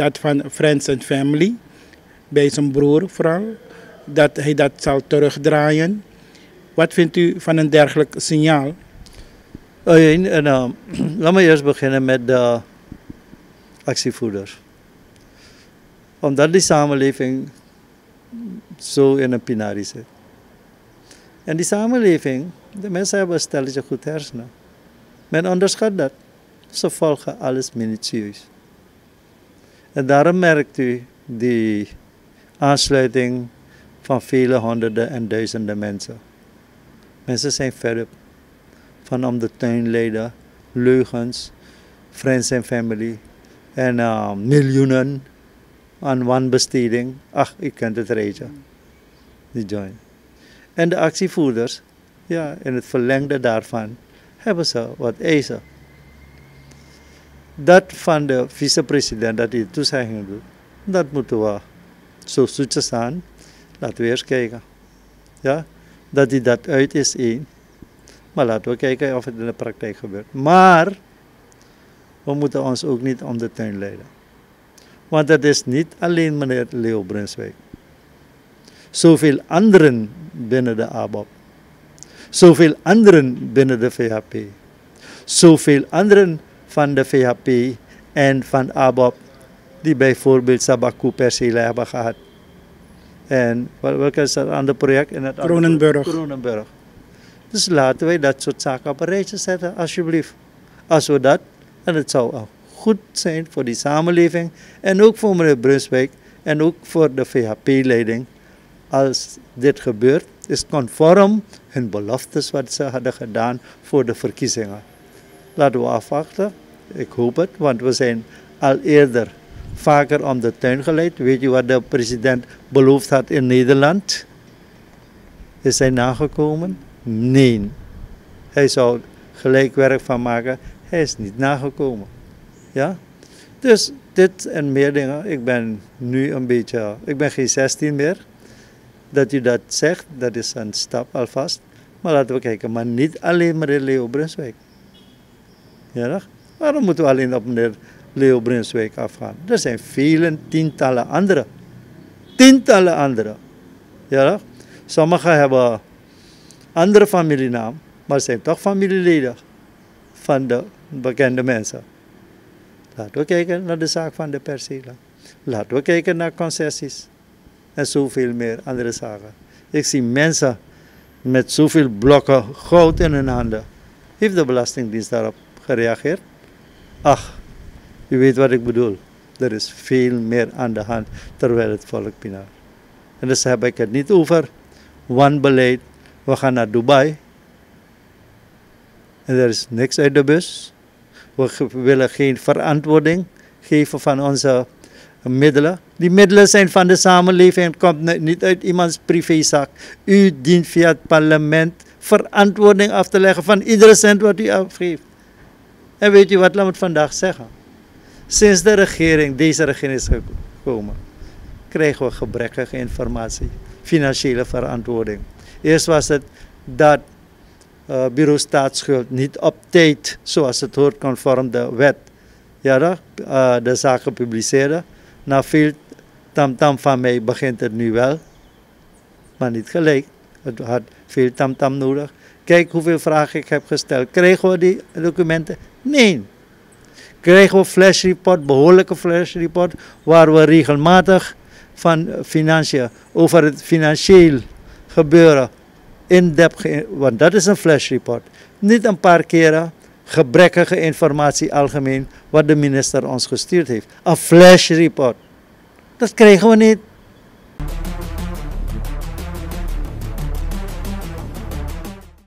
dat van Friends and Family, bij zijn broer vooral, dat hij dat zal terugdraaien. Wat vindt u van een dergelijk signaal? Oh, en, en, uh, laat me eerst beginnen met de actievoerders. Omdat die samenleving zo in een pinarie zit. En die samenleving, de mensen hebben een stelletje goed hersenen. Men onderschat dat. Ze volgen alles minutieus. En daarom merkt u die aansluiting van vele honderden en duizenden mensen. Mensen zijn verder van om de tuinleden, leugens, friends and family en uh, miljoenen aan wanbesteding. Ach, u kunt het rijden. Die join. En de actievoerders, ja, in het verlengde daarvan, hebben ze wat eisen. Dat van de vicepresident, dat hij toezeggingen doet, dat moeten we zo zoetjes aan. Laten we eerst kijken. Ja? Dat hij dat uit is, één. Maar laten we kijken of het in de praktijk gebeurt. Maar we moeten ons ook niet om de tuin leiden. Want het is niet alleen meneer Leo Brunswijk. Zoveel anderen binnen de ABOP. Zoveel anderen binnen de VHP. Zoveel anderen van de VHP en van ABOP die bijvoorbeeld Sabaku percelen hebben gehad. En welke is dat andere project? In het Kronenburg. Kronenburg. Dus laten wij dat soort zaken op een rijtje zetten, alsjeblieft. Als we dat, en het zou goed zijn voor die samenleving en ook voor meneer Brunswijk en ook voor de VHP-leiding. Als dit gebeurt, is conform hun beloftes wat ze hadden gedaan voor de verkiezingen. Laten we afwachten. Ik hoop het, want we zijn al eerder vaker om de tuin geleid. Weet je wat de president beloofd had in Nederland? Is hij nagekomen? Nee. Hij zou gelijk werk van maken. Hij is niet nagekomen. Ja? Dus dit en meer dingen. Ik ben nu een beetje, ik ben geen 16 meer. Dat u dat zegt, dat is een stap alvast. Maar laten we kijken, maar niet alleen meneer Leo Brunswijk. Ja, waarom moeten we alleen op meneer Leo Brunswijk afgaan? Er zijn vele tientallen anderen. Tientallen anderen. Ja, sommigen hebben andere familienaam, maar zijn toch familieleden van de bekende mensen. Laten we kijken naar de zaak van de percelen. Laten we kijken naar concessies. En zoveel meer andere zaken. Ik zie mensen met zoveel blokken goud in hun handen. Heeft de Belastingdienst daarop gereageerd? Ach, u weet wat ik bedoel. Er is veel meer aan de hand terwijl het volk pinaar. En dus heb ik het niet over wanbeleid. We gaan naar Dubai. En er is niks uit de bus. We willen geen verantwoording geven van onze middelen. Die middelen zijn van de samenleving en komt niet uit iemands privézak. U dient via het parlement verantwoording af te leggen van iedere cent wat u afgeeft. En weet u wat, laat me het vandaag zeggen. Sinds de regering, deze regering is gekomen, krijgen we gebrekkige informatie, financiële verantwoording. Eerst was het dat uh, bureau staatsschuld niet op tijd, zoals het hoort conform de wet, ja, uh, de zaken publiceerde. Na veel tamtam van mij begint het nu wel, maar niet gelijk. Het had veel tamtam nodig. Kijk hoeveel vragen ik heb gesteld. Krijgen we die documenten? Nee. Krijgen we flash report, behoorlijke flash report, waar we regelmatig van financiën, over het financieel gebeuren in-depth, want dat is een flash report. Niet een paar keren gebrekkige informatie algemeen wat de minister ons gestuurd heeft. Een flash report. Dat krijgen we niet.